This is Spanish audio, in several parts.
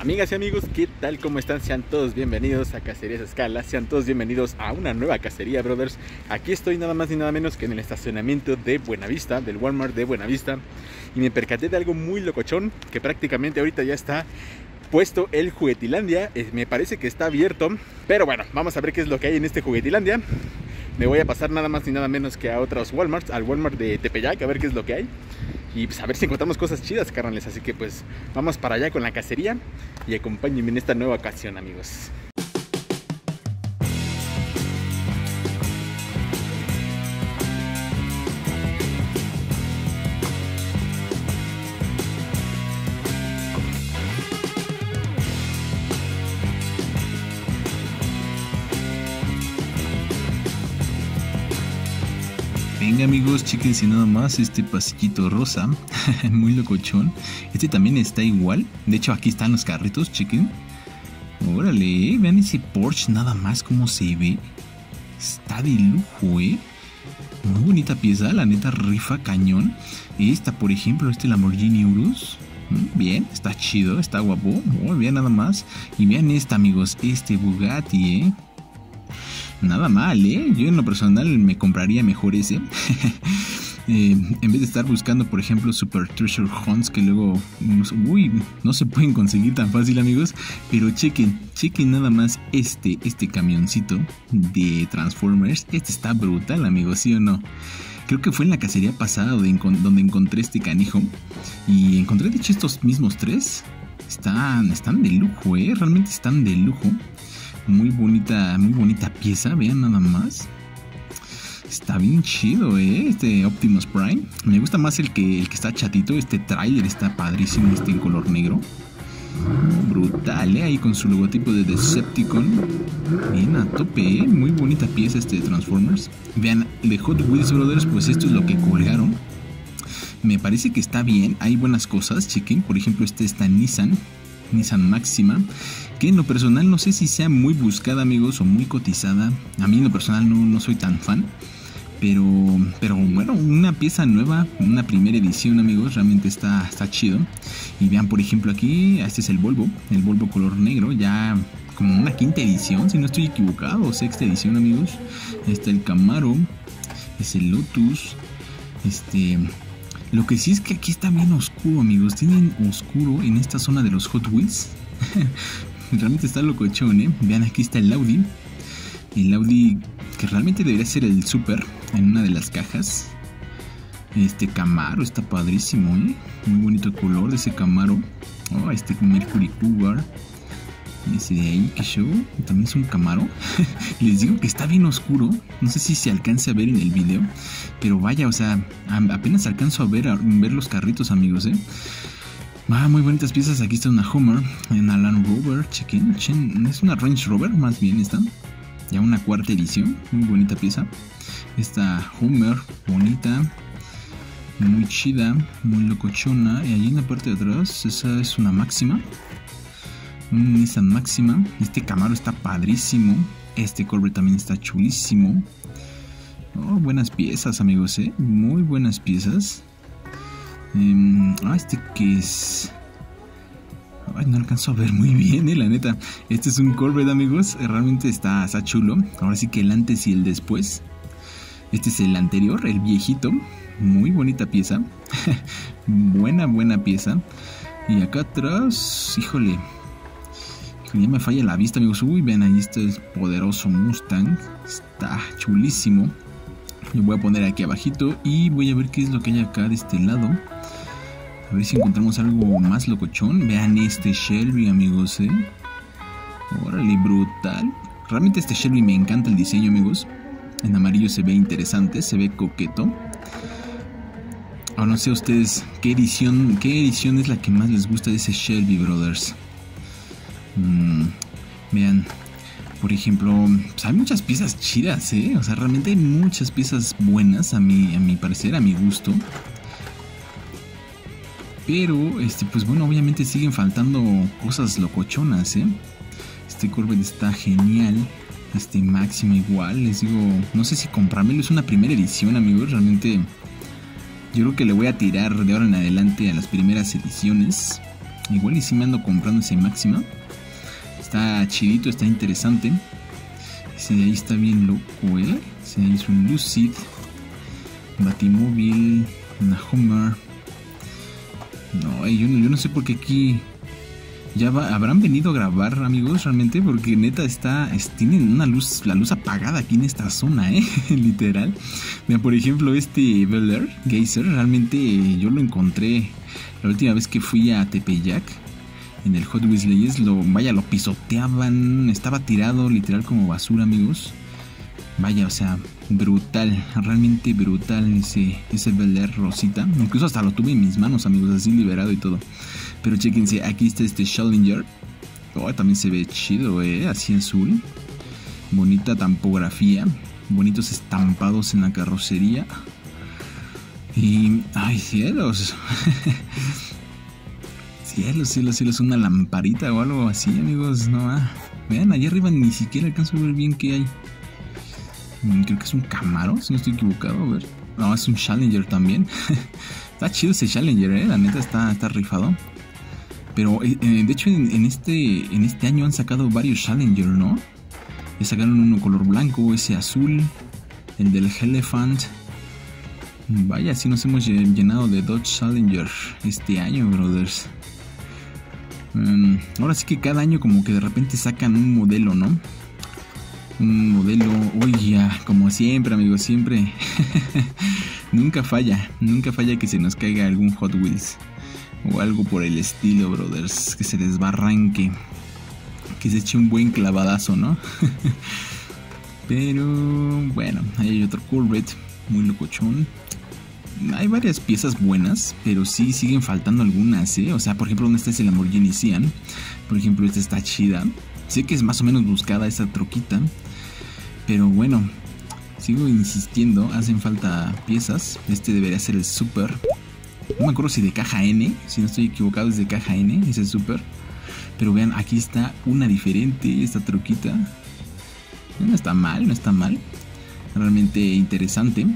Amigas y amigos, ¿qué tal? ¿Cómo están? Sean todos bienvenidos a Cacerías Escala, sean todos bienvenidos a una nueva cacería, brothers. Aquí estoy nada más ni nada menos que en el estacionamiento de Buenavista, del Walmart de Buenavista, y me percaté de algo muy locochón, que prácticamente ahorita ya está puesto el Juguetilandia, eh, me parece que está abierto, pero bueno, vamos a ver qué es lo que hay en este Juguetilandia. Me voy a pasar nada más ni nada menos que a otros Walmarts, al Walmart de Tepeyac, a ver qué es lo que hay y pues a ver si encontramos cosas chidas, carnales. Así que pues vamos para allá con la cacería y acompáñenme en esta nueva ocasión, amigos. Venga amigos, chequense nada más este pasillito rosa, muy locochón. Este también está igual, de hecho aquí están los carritos, chequen. Órale, vean ese Porsche nada más como se ve. Está de lujo, eh. Muy bonita pieza, la neta rifa cañón. Esta, por ejemplo, este Lamborghini Urus. Mm, bien, está chido, está guapo. Muy bien, nada más. Y vean esta, amigos, este Bugatti, eh. Nada mal, ¿eh? Yo en lo personal me compraría mejor ese. Eh, en vez de estar buscando, por ejemplo, Super Treasure Hunts que luego, uy, no se pueden conseguir tan fácil, amigos. Pero chequen, chequen nada más este, este camioncito de Transformers. Este está brutal, amigos, ¿sí o no? Creo que fue en la cacería pasada donde, encontré este canijo. Y encontré, de hecho, estos mismos tres. Están, están de lujo, ¿eh? Realmente están de lujo. Muy bonita, muy bonita pieza, vean nada más. Está bien chido, ¿eh? Este Optimus Prime. Me gusta más el que, el que está chatito. Este trailer está padrísimo, este en color negro. Brutal, ¿eh? Ahí con su logotipo de Decepticon. Bien a tope, ¿eh? Muy bonita pieza este de Transformers. Vean, de Hot Wheels Brothers, pues esto es lo que colgaron. Me parece que está bien. Hay buenas cosas, chequen. Por ejemplo, este está Nissan. Nissan Máxima que en lo personal no sé si sea muy buscada amigos o muy cotizada. A mí en lo personal no, soy tan fan. Pero, pero bueno, una pieza nueva, una primera edición amigos, realmente está, está chido. Y vean por ejemplo aquí, este es el Volvo, el Volvo color negro, ya como una quinta edición, si no estoy equivocado, o sexta edición amigos. Está el Camaro, es el Lotus, este... Lo que sí es que aquí está bien oscuro amigos, tienen oscuro en esta zona de los Hot Wheels. realmente está locochón, ¿eh? Vean, aquí está el Audi. El Audi que realmente debería ser el Super en una de las cajas. Este Camaro está padrísimo, ¿eh? Muy bonito color de ese Camaro. Oh, este Mercury Cougar. Ese de ahí, que show. También es un Camaro. Les digo que está bien oscuro. No sé si se alcance a ver en el video. Pero vaya, o sea, apenas alcanzo a ver, a ver los carritos, amigos, ¿eh? Ah, muy bonitas piezas. Aquí está una Homer, una Land Rover, chequen. Es una Range Rover, más bien esta. Ya una cuarta edición, muy bonita pieza. Esta Homer, bonita, muy chida, muy locochona. Y allí en la parte de atrás, esa es una máxima. Un Nissan máxima. Este Camaro está padrísimo. Este Corvette también está chulísimo. Oh, buenas piezas, amigos, ¿eh? Muy buenas piezas. Em, ah, este que es. Ay, no alcanzo a ver muy bien, eh, la neta. Este es un Corvette, amigos. Realmente está, está chulo. Ahora sí que el antes y el después. Este es el anterior, el viejito. Muy bonita pieza. buena, buena pieza. Y acá atrás, híjole. Ya me falla la vista, amigos. Uy, ven, ahí está el poderoso Mustang. Está chulísimo. Lo voy a poner aquí abajito y voy a ver qué es lo que hay acá de este lado. A ver si encontramos algo más locochón. Vean este Shelby, amigos, ¿eh? Órale, brutal. Realmente este Shelby me encanta el diseño, amigos. En amarillo se ve interesante, se ve coqueto. Ahora no sé ustedes qué edición, qué edición es la que más les gusta de ese Shelby Brothers. Mm, vean, por ejemplo, pues hay muchas piezas chidas, ¿eh? O sea, realmente hay muchas piezas buenas a mi, a mi parecer, a mi gusto. Pero, este, pues bueno, obviamente siguen faltando cosas locochonas, ¿eh? Este Corvette está genial. Este máximo igual. Les digo, no sé si comprármelo. Es una primera edición, amigos. Realmente yo creo que le voy a tirar de ahora en adelante a las primeras ediciones. Igual y si me ando comprando ese máxima. Está chidito, está interesante. Ese de ahí está bien loco, ¿eh? Ese de ahí es un Lucid. Batimóvil. Una Homer. No, yo, yo no sé por qué aquí ya habrán venido a grabar, amigos, realmente, porque neta está, tienen una luz, la luz apagada aquí en esta zona, ¿eh? Literal. Mira, por ejemplo, este Bel Geyser, realmente yo lo encontré la última vez que fui a Tepeyac, en el Hot Wheels Legends, lo, vaya, lo pisoteaban, estaba tirado literal como basura, amigos. Vaya, o sea, brutal, realmente brutal ese, ese Bel Air Rosita. Incluso hasta lo tuve en mis manos, amigos, así liberado y todo. Pero chequense, aquí está este Challenger. Oh, también se ve chido, eh, así azul. Bonita tampografía. Bonitos estampados en la carrocería. Y. ¡Ay, cielos! cielos, cielos, cielos. Una lamparita o algo así, amigos. No, ah. Vean, allá arriba ni siquiera alcanzo a ver bien qué hay. Mm, creo que es un Camaro, si no estoy equivocado. A ver. No, es un Challenger también. está chido ese Challenger, eh. La neta está, está rifado. Pero eh, eh, de hecho en, este, en este año han sacado varios Challenger, ¿no? Ya sacaron uno color blanco, ese azul, el del Elephant. Vaya, si nos hemos llenado de Dodge Challenger este año, brothers. Mm, ahora sí que cada año como que de repente sacan un modelo, ¿no? Un modelo, uy, ya, como siempre, amigos, siempre. nunca falla, nunca falla que se nos caiga algún Hot Wheels o algo por el estilo, brothers, que se desbarranque, que se eche un buen clavadazo, ¿no? Pero bueno, ahí hay otro Corvette, muy locochón. Hay varias piezas buenas, pero sí siguen faltando algunas, ¿eh? O sea, por ejemplo, ¿dónde está ese Lamborghini Sian? Por ejemplo, esta está chida. Sé que es más o menos buscada esa troquita, pero bueno, sigo insistiendo, hacen falta piezas. Este debería ser el Super. No me acuerdo si de caja N, si no estoy equivocado es de caja N, es súper. Pero vean, aquí está una diferente, esta troquita. No está mal, no está mal. Realmente interesante.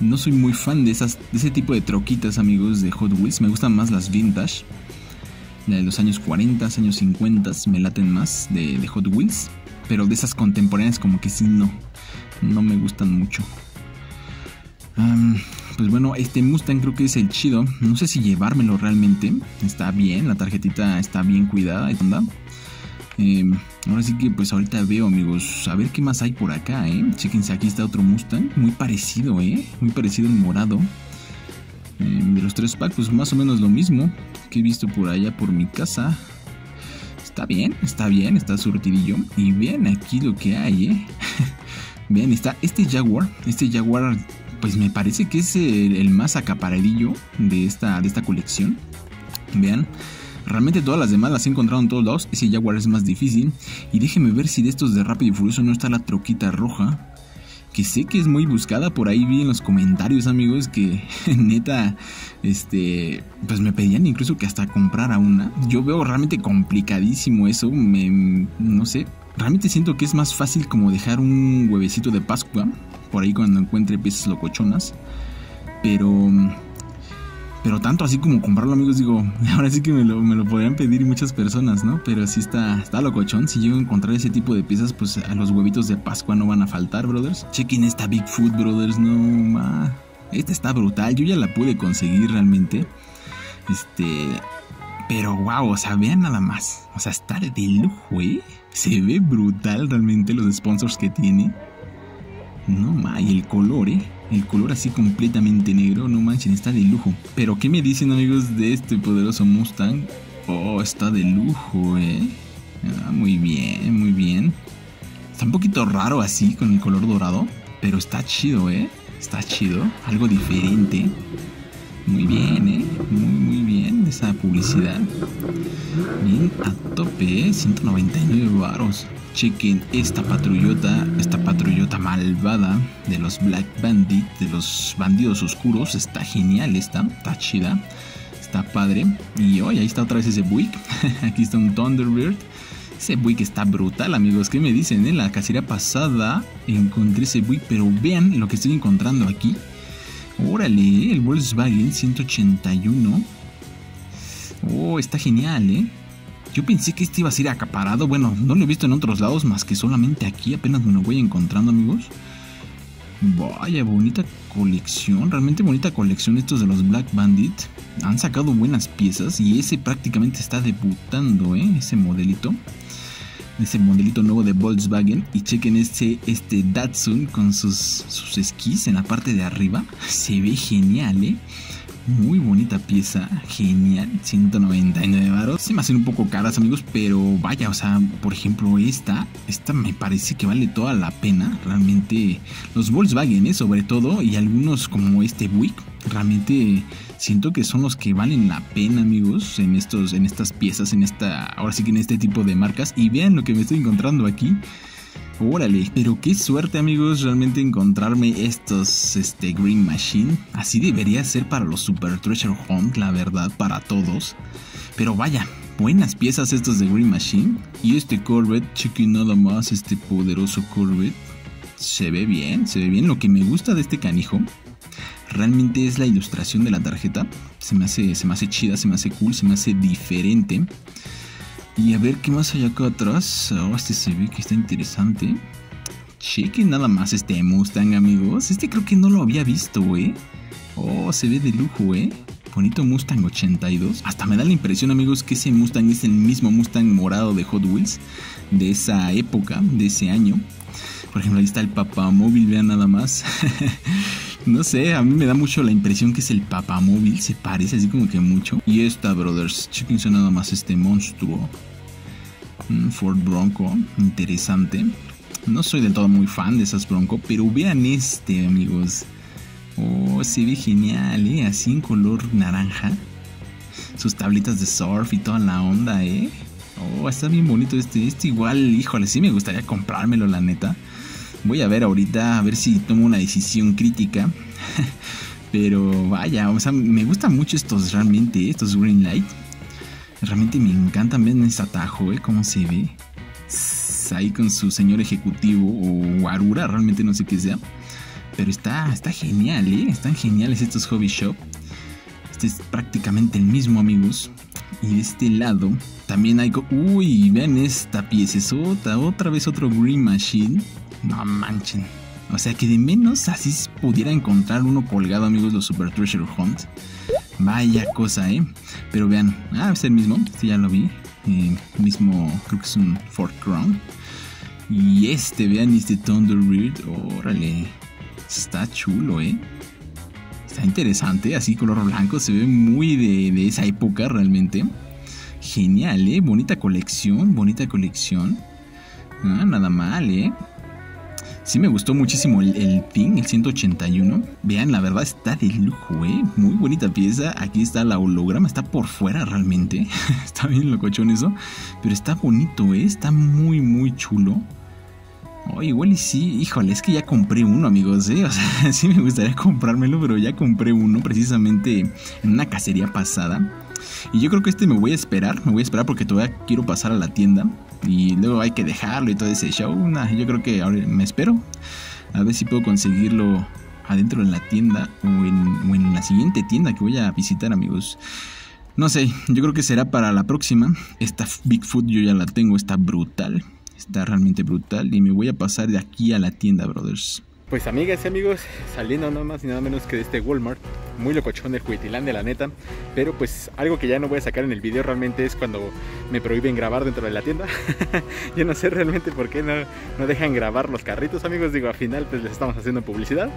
No soy muy fan de, esas, de ese tipo de troquitas, amigos, de Hot Wheels. Me gustan más las vintage. La de los años 40, años 50 me laten más de, Hot Wheels. Pero de esas contemporáneas como que sí no. No me gustan mucho pues bueno, este Mustang creo que es el chido. No sé si llevármelo realmente. Está bien, la tarjetita está bien cuidada. Eh, ahora sí que pues ahorita veo amigos, a ver qué más hay por acá, ¿eh? Chéquense, aquí está otro Mustang, muy parecido, ¿eh? Muy parecido en morado. Eh, de los tres packs, pues más o menos lo mismo que he visto por allá por mi casa. Está bien, está bien, está surtidillo. Y vean aquí lo que hay, ¿eh? vean, está este Jaguar, este Jaguar pues me parece que es el, más acaparadillo de esta, de esta colección. Vean, Realmente todas las demás las he encontrado en todos lados. Ese Jaguar es más difícil. Y déjenme ver si de estos de Rápido y Furioso no está la troquita roja. Que sé que es muy buscada. Por ahí vi en los comentarios, amigos, que neta, este, pues me pedían incluso que hasta comprara una. Yo veo realmente complicadísimo eso. Me, no sé. Realmente siento que es más fácil como dejar un huevecito de Pascua por ahí cuando encuentre piezas locochonas. Pero. Pero tanto así como comprarlo, amigos, digo, ahora sí que me lo, me lo podrían pedir muchas personas, ¿no? Pero sí está, está locochón. Si llego a encontrar ese tipo de piezas, pues a los huevitos de Pascua no van a faltar, brothers. Chequen esta Bigfoot, brothers, no ma. Esta está brutal. Yo ya la pude conseguir realmente. Este. Pero wow, o sea, vean nada más. O sea, está de lujo, ¿eh? Se ve brutal realmente los sponsors que tiene. No ma, y el color, ¿eh? El color así completamente negro, no manchen, está de lujo. Pero ¿qué me dicen amigos de este poderoso Mustang? Oh, está de lujo, ¿eh? Ah, muy bien, muy bien. Está un poquito raro así con el color dorado, pero está chido, ¿eh? Está chido, algo diferente. Muy bien, ¿eh? Muy, muy esa publicidad. Bien, a tope, ¿eh? 199 varos chequen esta patrullota, esta patrullota malvada de los Black Bandit, de los bandidos oscuros. Está genial esta, está chida, está padre. Y hoy ahí está otra vez ese Buick. Aquí está un Thunderbird. Ese Buick está brutal, amigos. ¿Qué me dicen? En la cacería pasada encontré ese Buick, pero vean lo que estoy encontrando aquí. Órale, el Volkswagen 181 Oh, está genial, ¿eh? Yo pensé que este iba a ser acaparado. Bueno, no lo he visto en otros lados más que solamente aquí. Apenas me lo voy encontrando, amigos. Vaya, bonita colección. Realmente bonita colección estos de los Black Bandit. Han sacado buenas piezas y ese prácticamente está debutando, ¿eh? Ese modelito. Ese modelito nuevo de Volkswagen. Y chequen este, este Datsun con sus, sus esquís en la parte de arriba. Se ve genial, ¿eh? Muy bonita pieza, genial, 199 varos. Se me hacen un poco caras, amigos, pero vaya, o sea, por ejemplo, esta, esta me parece que vale toda la pena. Realmente, los Volkswagen, ¿eh? sobre todo, y algunos como este Buick, realmente siento que son los que valen la pena, amigos, en estos, en estas piezas, en esta, ahora sí que en este tipo de marcas. Y vean lo que me estoy encontrando aquí. Órale, pero qué suerte amigos realmente encontrarme estos este, Green Machine. Así debería ser para los Super Treasure Hunt, la verdad, para todos. Pero vaya, buenas piezas estos de Green Machine. Y este Corvette, chequen nada más este poderoso Corvette. Se ve bien, se ve bien. Lo que me gusta de este canijo realmente es la ilustración de la tarjeta. Se me hace, se me hace chida, se me hace cool, se me hace diferente. Y a ver qué más hay acá atrás. Oh, este se ve que está interesante. Chequen nada más este Mustang, amigos. Este creo que no lo había visto, ¿eh? Oh, se ve de lujo, ¿eh? Bonito Mustang 82. Hasta me da la impresión, amigos, que ese Mustang es el mismo Mustang morado de Hot Wheels. De esa época, de ese año. Por ejemplo, ahí está el papamóvil, vean nada más. no sé, a mí me da mucho la impresión que es el papamóvil. Se parece así como que mucho. Y esta, brothers. Chequense nada más este monstruo. Ford Bronco, interesante. No soy del todo muy fan de esas Bronco, pero vean este, amigos. Oh, se ve genial, ¿eh? Así en color naranja. Sus tablitas de surf y toda la onda, ¿eh? Oh, está bien bonito este. Este igual, híjole, sí me gustaría comprármelo, la neta. Voy a ver ahorita, a ver si tomo una decisión crítica. Pero vaya, o sea, me gustan mucho estos realmente, estos Green Light. Realmente me encanta ver ese atajo, ¿eh? Cómo se ve. Ahí con su señor ejecutivo o guarura, realmente no sé qué sea. Pero está, está genial, ¿eh? Están geniales estos Hobby Shop. Este es prácticamente el mismo, amigos. Y de este lado también hay... Uy, vean esta pieza. Otra vez otro Green Machine. No manchen. O sea que de menos así pudiera encontrar uno colgado, amigos, los Super Treasure Hunt. Vaya cosa, ¿eh? Pero vean, ah, es el mismo, este ya lo vi. Eh, mismo, creo que es un Ford Crown. Y este, vean, este Thunder órale, está chulo, ¿eh? Está interesante, así color blanco, se ve muy de, de esa época realmente. Genial, ¿eh? Bonita colección, bonita colección. Ah, nada mal, ¿eh? Sí me gustó muchísimo el, el el 181. Vean, la verdad está de lujo, ¿eh? Muy bonita pieza. Aquí está la holograma, está por fuera realmente. está bien locochón eso. Pero está bonito, ¿eh? Está muy, muy chulo. Oh, igual y sí, híjole, es que ya compré uno, amigos, ¿eh? O sea, sí me gustaría comprármelo, pero ya compré uno precisamente en una cacería pasada. Y yo creo que este me voy a esperar, me voy a esperar porque todavía quiero pasar a la tienda y luego hay que dejarlo y todo ese show. yo creo que ahora me espero a ver si puedo conseguirlo adentro de la tienda o en, la siguiente tienda que voy a visitar, amigos. No sé, yo creo que será para la próxima. Esta Bigfoot yo ya la tengo, está brutal. Está realmente brutal y me voy a pasar de aquí a la tienda, brothers. Pues amigas y amigos, saliendo nada más y nada menos que de este Walmart, muy locochón del de la neta, pero pues algo que ya no voy a sacar en el video realmente es cuando me prohíben grabar dentro de la tienda. Yo no sé realmente por qué no, no dejan grabar los carritos, amigos, digo, al final pues les estamos haciendo publicidad.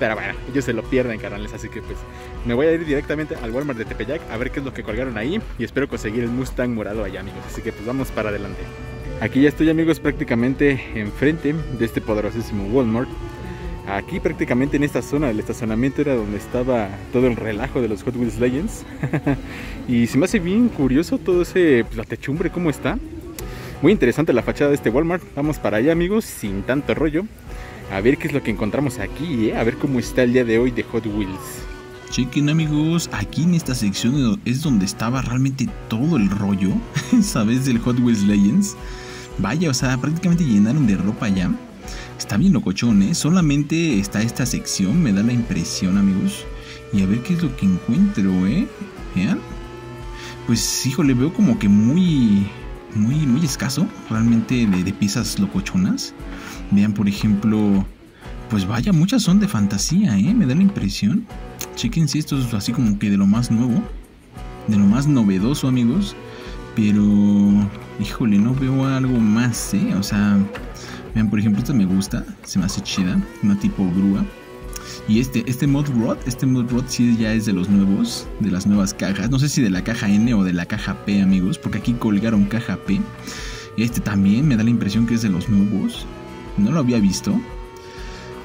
Pero bueno, ellos se lo pierden, carnales, así que pues me voy a ir directamente al Walmart de Tepeyac a ver qué es lo que colgaron ahí y espero conseguir el Mustang morado allá, amigos. Así que pues vamos para adelante. Aquí ya estoy amigos prácticamente enfrente de este poderosísimo Walmart. Aquí prácticamente en esta zona del estacionamiento era donde estaba todo el relajo de los Hot Wheels Legends. y se me hace bien curioso todo ese, pues, la techumbre, cómo está. Muy interesante la fachada de este Walmart. Vamos para allá amigos, sin tanto rollo. A ver qué es lo que encontramos aquí, ¿eh? a ver cómo está el día de hoy de Hot Wheels. Chequen amigos, aquí en esta sección es donde estaba realmente todo el rollo, ¿sabes? Del Hot Wheels Legends. Vaya, o sea, prácticamente llenaron de ropa ya. Está bien locochón, ¿eh? Solamente está esta sección, me da la impresión, amigos. Y a ver qué es lo que encuentro, ¿eh? Vean. pues híjole, veo como que muy, muy, muy escaso realmente de, piezas locochonas. Vean, por ejemplo, pues vaya, muchas son de fantasía, ¿eh? Me da la impresión. Chequen si esto es así como que de lo más nuevo, de lo más novedoso, amigos. Pero, híjole, no veo algo más, ¿eh? O sea, vean, por ejemplo, esta me gusta, se me hace chida, una tipo grúa. Y este, este Mod Rod, este Mod Rod sí ya es de los nuevos, de las nuevas cajas. No sé si de la caja N o de la caja P, amigos, porque aquí colgaron caja P. Este también me da la impresión que es de los nuevos. No lo había visto.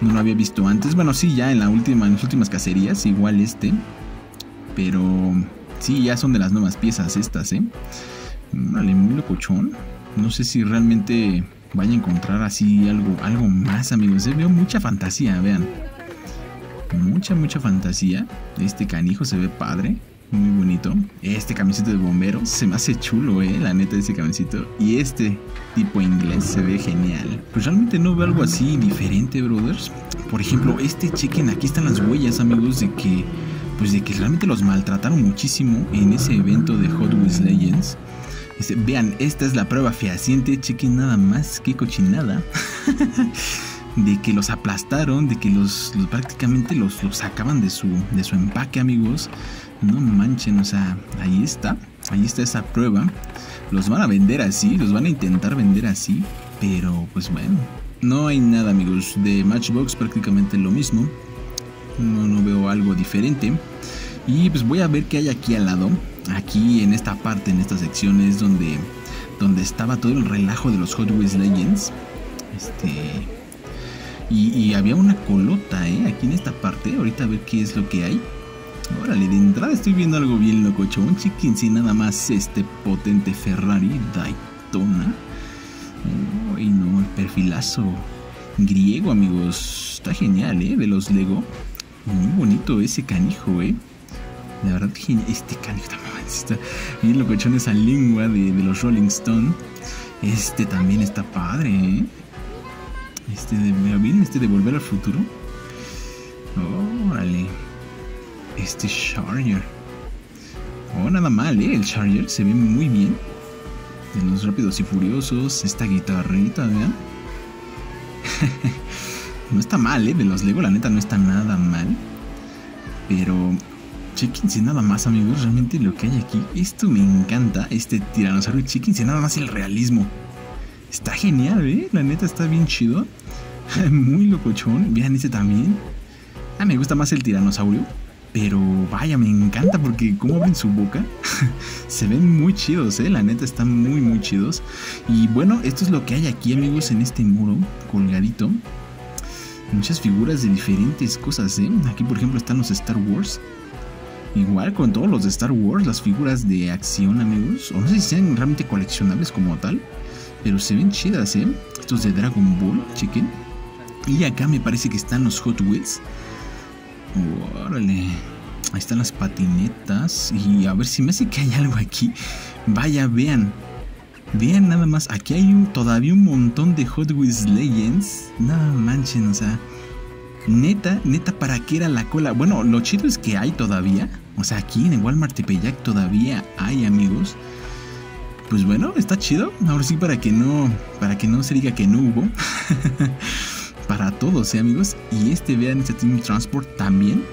No lo había visto antes. Bueno, sí, ya en la última, en las últimas cacerías, igual este. Pero sí, ya son de las nuevas piezas estas, ¿eh? Vale, muy locochón. No sé si realmente vaya a encontrar así algo, algo más, amigos. Veo mucha fantasía, vean. Mucha, mucha fantasía. Este canijo se ve padre. Muy bonito. Este camisito de bombero se me hace chulo, eh. La neta, ese camisito. Y este tipo inglés se ve genial. Pues realmente no veo algo así diferente, brothers. Por ejemplo, este chequen, aquí están las huellas, amigos, de que. Pues de que realmente los maltrataron muchísimo en ese evento de Hot Wheels Legends. Vean, esta es la prueba fehaciente. Chequen nada más. Qué cochinada. de que los aplastaron, de que los, los prácticamente los, los, sacaban de su, de su empaque, amigos. No manchen, o sea, ahí está, ahí está esa prueba. Los van a vender así, los van a intentar vender así, pero pues bueno, no hay nada, amigos. De Matchbox prácticamente lo mismo. No, no veo algo diferente. Y pues voy a ver qué hay aquí al lado. Aquí en esta parte, en esta sección es donde, donde estaba todo el relajo de los Hot Wheels Legends. Este, y, había una colota, ¿eh? Aquí en esta parte. Ahorita a ver qué es lo que hay. Órale, de entrada estoy viendo algo bien lococho. Un chiquín sin nada más este potente Ferrari Daytona. Uy, no, el perfilazo griego, amigos. Está genial, ¿eh? De los Lego. Muy bonito ese canijo, ¿eh? La verdad. Este canijo también está bien locochón esa lengua de, de los Rolling Stone. Este también está padre, ¿eh? Este de bien, este de volver al futuro. Órale. Este Charger. Oh, nada mal, ¿eh? El Charger se ve muy bien. De los rápidos y furiosos. Esta guitarrita, vean. no está mal, ¿eh? De los Lego, la neta, no está nada mal. Pero chequense nada más, amigos. Realmente lo que hay aquí. Esto me encanta. Este tiranosaurio. Chequense nada más el realismo. Está genial, ¿eh? La neta está bien chido. Muy locochón. Vean este también. Ah, me gusta más el tiranosaurio. Pero vaya, me encanta porque como abren su boca. se ven muy chidos, ¿eh? La neta están muy, muy chidos. Y bueno, esto es lo que hay aquí, amigos, en este muro colgadito. Muchas figuras de diferentes cosas, ¿eh? Aquí, por ejemplo, están los Star Wars. Igual con todos los de Star Wars, las figuras de acción, amigos. O no sé si sean realmente coleccionables como tal. Pero se ven chidas, ¿eh? Estos de Dragon Ball, chequen. Y acá me parece que están los Hot Wheels. Órale. Ahí están las patinetas. Y a ver si me hace que hay algo aquí. Vaya, vean. Vean nada más. Aquí hay todavía un montón de Hot Wheels Legends. No manchen, o sea. Neta, neta, ¿para qué era la cola? Bueno, lo chido es que hay todavía. O sea, aquí en Walmart Tepeyac todavía hay, amigos. Pues bueno, está chido. Ahora sí, para que no, para que no se diga que no hubo. para todos, ¿eh, amigos? Y este, vean, este Team Transport también.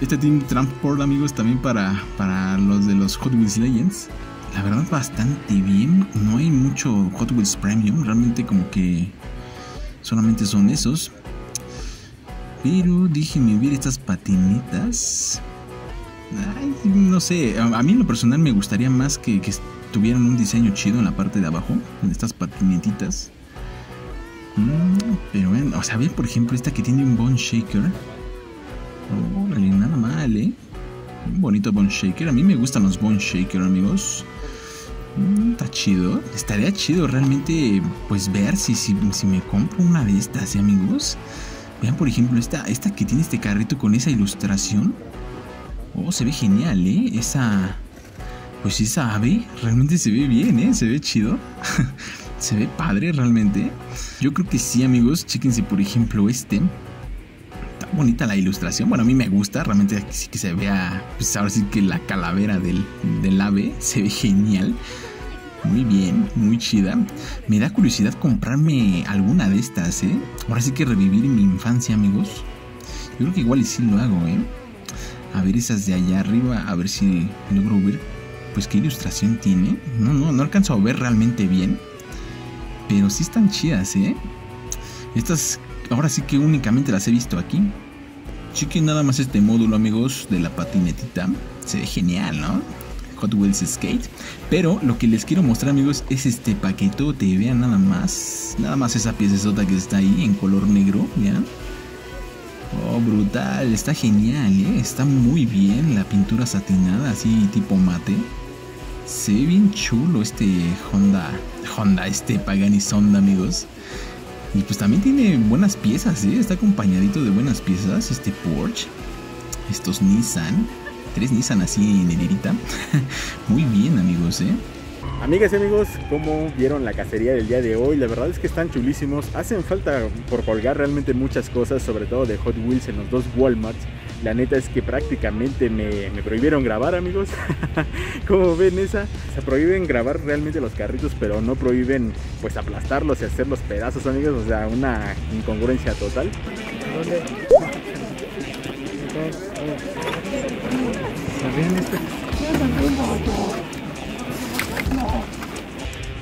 Este Team Transport, amigos, también para, para los de los Hot Wheels Legends. La verdad, bastante bien. No hay mucho Hot Wheels Premium. Realmente, como que solamente son esos. Pero déjenme ver estas patinetas. Ay, no sé, a, mí en lo personal me gustaría más que, tuvieran un diseño chido en la parte de abajo, en estas patinetitas. Mm, pero bueno, o sea, ve por ejemplo esta que tiene un bone shaker. Nada mal, ¿eh? Un bonito bone shaker. A mí me gustan los bone shaker, amigos. Mm, está chido. Estaría chido realmente, pues ver si, si, si me compro una de estas, ¿eh, amigos? Vean, por ejemplo, esta, esta que tiene este carrito con esa ilustración. Oh, se ve genial, ¿eh? Esa... Pues esa ave realmente se ve bien, ¿eh? Se ve chido. se ve padre realmente. Yo creo que sí, amigos. Chéquense, por ejemplo, este. Está bonita la ilustración. Bueno, a mí me gusta. Realmente sí que se vea. Pues ahora sí que la calavera del, del ave se ve genial. Muy bien, muy chida. Me da curiosidad comprarme alguna de estas, ¿eh? Ahora sí que revivir mi infancia, amigos. Yo creo que igual y sí lo hago, ¿eh? A ver esas de allá arriba, a ver si logro ver, pues qué ilustración tiene. No, no, no alcanzo a ver realmente bien. Pero sí están chidas, ¿eh? Estas ahora sí que únicamente las he visto aquí. Chequen nada más este módulo, amigos, de la patinetita. Se ve genial, ¿no? Hot Wheels Skate. Pero lo que les quiero mostrar, amigos, es este paquetote. Vean nada más. Nada más esa pieza que está ahí en color negro, ¿ya? Oh, brutal. Está genial, ¿eh? Está muy bien la pintura satinada, así tipo mate. Se ve bien chulo este Honda. Honda, este Pagani Sonda, amigos. Y pues también tiene buenas piezas, ¿eh? Está acompañadito de buenas piezas. Este Porsche. Estos Nissan. Tres Nissan así en negrita. Muy bien, amigos, ¿eh? Amigas y amigos, ¿cómo vieron la cacería del día de hoy? La verdad es que están chulísimos. Hacen falta por colgar realmente muchas cosas, sobre todo de Hot Wheels en los dos Walmarts. La neta es que prácticamente me, prohibieron grabar, amigos. ¿Cómo ven esa? Se prohíben grabar realmente los carritos, pero no prohíben pues aplastarlos y hacerlos pedazos, amigos. O sea, una incongruencia total.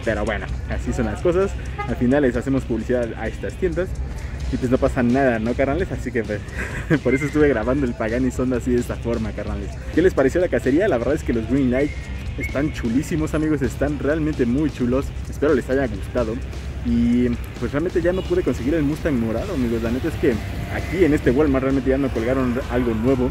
Pero bueno, así son las cosas. Al final les hacemos publicidad a estas tiendas. Y pues no pasa nada, ¿no, carnales? Así que pues, por eso estuve grabando el Pagani Sonda así de esta forma, carnales. ¿Qué les pareció la cacería? La verdad es que los Green Light están chulísimos, amigos. Están realmente muy chulos. Espero les haya gustado. Y pues realmente ya no pude conseguir el Mustang morado, amigos. La neta es que aquí en este Walmart realmente ya me colgaron algo nuevo.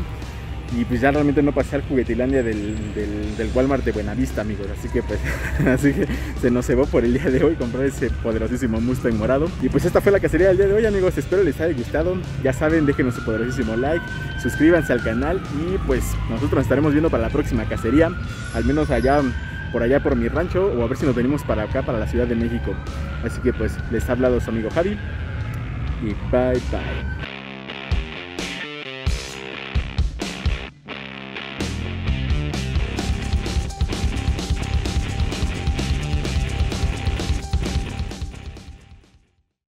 Y pues ya realmente no pasé al juguetilandia del, del, Walmart de Buenavista, amigos. Así que pues así que se nos cebó por el día de hoy comprar ese poderosísimo Mustang morado. Y pues esta fue la cacería del día de hoy, amigos. Espero les haya gustado. Ya saben, déjenos su poderosísimo like, suscríbanse al canal y pues nosotros nos estaremos viendo para la próxima cacería. Al menos allá por allá por mi rancho o a ver si nos venimos para acá, para la Ciudad de México. Así que pues les ha hablado su amigo Javi y bye bye.